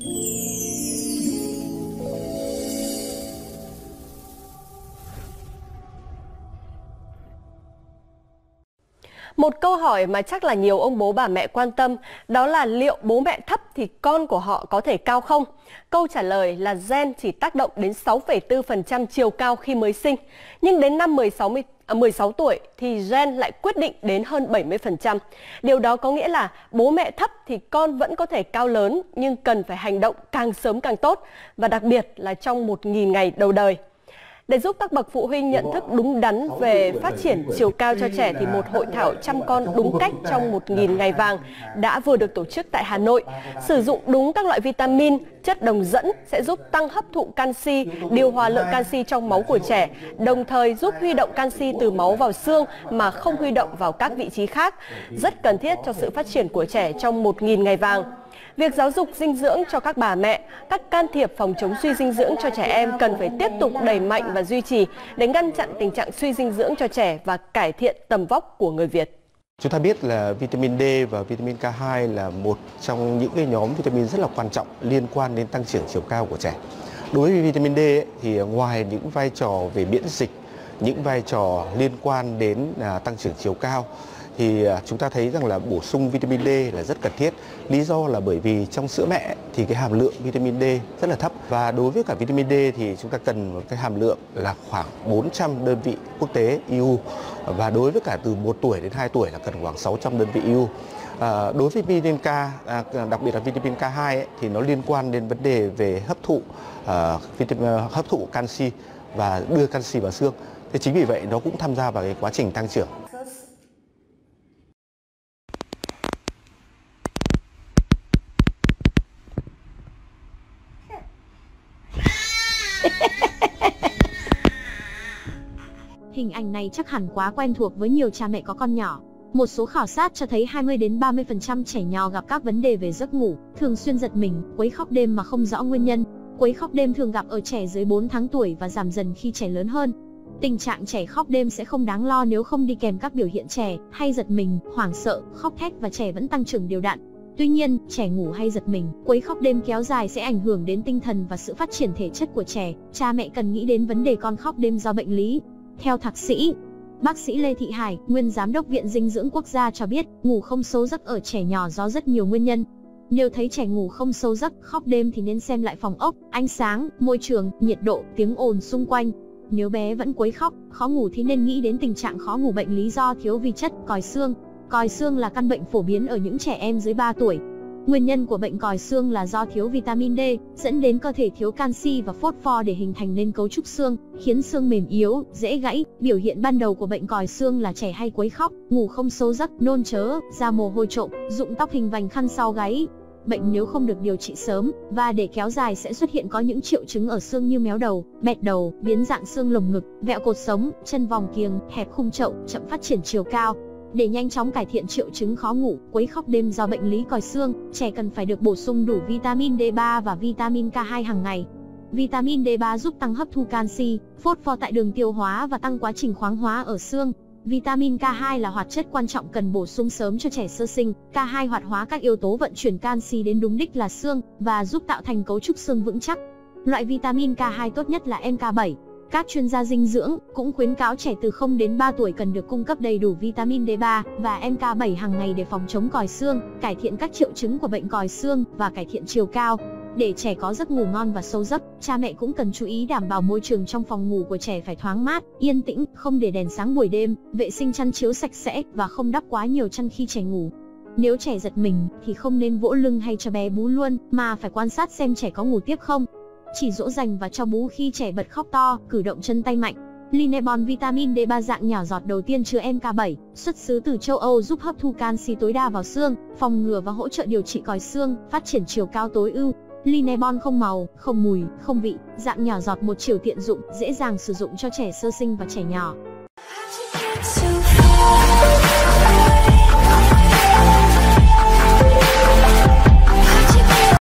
thank you Một câu hỏi mà chắc là nhiều ông bố bà mẹ quan tâm đó là liệu bố mẹ thấp thì con của họ có thể cao không? Câu trả lời là gen chỉ tác động đến 6,4% chiều cao khi mới sinh. Nhưng đến năm 16, 16 à, tuổi thì gen lại quyết định đến hơn 70%. Điều đó có nghĩa là bố mẹ thấp thì con vẫn có thể cao lớn nhưng cần phải hành động càng sớm càng tốt và đặc biệt là trong 1.000 ngày đầu đời. Để giúp các bậc phụ huynh nhận thức đúng đắn về phát triển chiều cao cho trẻ thì một hội thảo chăm con đúng cách trong 1.000 ngày vàng đã vừa được tổ chức tại Hà Nội. Sử dụng đúng các loại vitamin, chất đồng dẫn sẽ giúp tăng hấp thụ canxi, điều hòa lượng canxi trong máu của trẻ, đồng thời giúp huy động canxi từ máu vào xương mà không huy động vào các vị trí khác, rất cần thiết cho sự phát triển của trẻ trong 1.000 ngày vàng. Việc giáo dục dinh dưỡng cho các bà mẹ, các can thiệp phòng chống suy dinh dưỡng cho trẻ em cần phải tiếp tục đẩy mạnh và duy trì để ngăn chặn tình trạng suy dinh dưỡng cho trẻ và cải thiện tầm vóc của người Việt. Chúng ta biết là vitamin D và vitamin K2 là một trong những cái nhóm vitamin rất là quan trọng liên quan đến tăng trưởng chiều cao của trẻ. Đối với vitamin D thì ngoài những vai trò về miễn dịch, những vai trò liên quan đến à, tăng trưởng chiều cao thì à, chúng ta thấy rằng là bổ sung vitamin D là rất cần thiết. Lý do là bởi vì trong sữa mẹ thì cái hàm lượng vitamin D rất là thấp và đối với cả vitamin D thì chúng ta cần một cái hàm lượng là khoảng 400 đơn vị quốc tế EU và đối với cả từ 1 tuổi đến 2 tuổi là cần khoảng 600 đơn vị EU. À, đối với vitamin K, à, đặc biệt là vitamin K2 ấy, thì nó liên quan đến vấn đề về hấp thụ à, vitamin, à, hấp thụ canxi và đưa canxi vào xương. Thế chính vì vậy nó cũng tham gia vào cái quá trình tăng trưởng. Hình ảnh này chắc hẳn quá quen thuộc với nhiều cha mẹ có con nhỏ. Một số khảo sát cho thấy 20 đến 30% trẻ nhỏ gặp các vấn đề về giấc ngủ, thường xuyên giật mình, quấy khóc đêm mà không rõ nguyên nhân. Quấy khóc đêm thường gặp ở trẻ dưới 4 tháng tuổi và giảm dần khi trẻ lớn hơn. Tình trạng trẻ khóc đêm sẽ không đáng lo nếu không đi kèm các biểu hiện trẻ hay giật mình, hoảng sợ, khóc thét và trẻ vẫn tăng trưởng đều đặn. Tuy nhiên, trẻ ngủ hay giật mình, quấy khóc đêm kéo dài sẽ ảnh hưởng đến tinh thần và sự phát triển thể chất của trẻ. Cha mẹ cần nghĩ đến vấn đề con khóc đêm do bệnh lý, theo thạc sĩ, Bác sĩ Lê Thị Hải, nguyên giám đốc Viện Dinh dưỡng Quốc gia cho biết, ngủ không sâu giấc ở trẻ nhỏ do rất nhiều nguyên nhân. Nếu thấy trẻ ngủ không sâu giấc, khóc đêm thì nên xem lại phòng ốc, ánh sáng, môi trường, nhiệt độ, tiếng ồn xung quanh. Nếu bé vẫn quấy khóc, khó ngủ thì nên nghĩ đến tình trạng khó ngủ bệnh lý do thiếu vi chất, còi xương. Còi xương là căn bệnh phổ biến ở những trẻ em dưới 3 tuổi, Nguyên nhân của bệnh còi xương là do thiếu vitamin D, dẫn đến cơ thể thiếu canxi và phốt pho để hình thành nên cấu trúc xương, khiến xương mềm yếu, dễ gãy. Biểu hiện ban đầu của bệnh còi xương là trẻ hay quấy khóc, ngủ không sâu giấc, nôn chớ, da mồ hôi trộm, rụng tóc hình vành khăn sau gáy. Bệnh nếu không được điều trị sớm và để kéo dài sẽ xuất hiện có những triệu chứng ở xương như méo đầu, bẹt đầu, biến dạng xương lồng ngực, vẹo cột sống, chân vòng kiềng, hẹp khung chậu, chậm phát triển chiều cao, để nhanh chóng cải thiện triệu chứng khó ngủ, quấy khóc đêm do bệnh lý còi xương, trẻ cần phải được bổ sung đủ vitamin D3 và vitamin K2 hàng ngày. Vitamin D3 giúp tăng hấp thu canxi, phốt pho tại đường tiêu hóa và tăng quá trình khoáng hóa ở xương. Vitamin K2 là hoạt chất quan trọng cần bổ sung sớm cho trẻ sơ sinh. K2 hoạt hóa các yếu tố vận chuyển canxi đến đúng đích là xương và giúp tạo thành cấu trúc xương vững chắc. Loại vitamin K2 tốt nhất là MK7, các chuyên gia dinh dưỡng cũng khuyến cáo trẻ từ 0 đến 3 tuổi cần được cung cấp đầy đủ vitamin D3 và MK7 hàng ngày để phòng chống còi xương, cải thiện các triệu chứng của bệnh còi xương và cải thiện chiều cao. Để trẻ có giấc ngủ ngon và sâu giấc, cha mẹ cũng cần chú ý đảm bảo môi trường trong phòng ngủ của trẻ phải thoáng mát, yên tĩnh, không để đèn sáng buổi đêm, vệ sinh chăn chiếu sạch sẽ và không đắp quá nhiều chăn khi trẻ ngủ. Nếu trẻ giật mình thì không nên vỗ lưng hay cho bé bú luôn, mà phải quan sát xem trẻ có ngủ tiếp không chỉ dỗ dành và cho bú khi trẻ bật khóc to, cử động chân tay mạnh. Linebon vitamin D3 dạng nhỏ giọt đầu tiên chứa MK7, xuất xứ từ châu Âu giúp hấp thu canxi tối đa vào xương, phòng ngừa và hỗ trợ điều trị còi xương, phát triển chiều cao tối ưu. Linebon không màu, không mùi, không vị, dạng nhỏ giọt một chiều tiện dụng, dễ dàng sử dụng cho trẻ sơ sinh và trẻ nhỏ.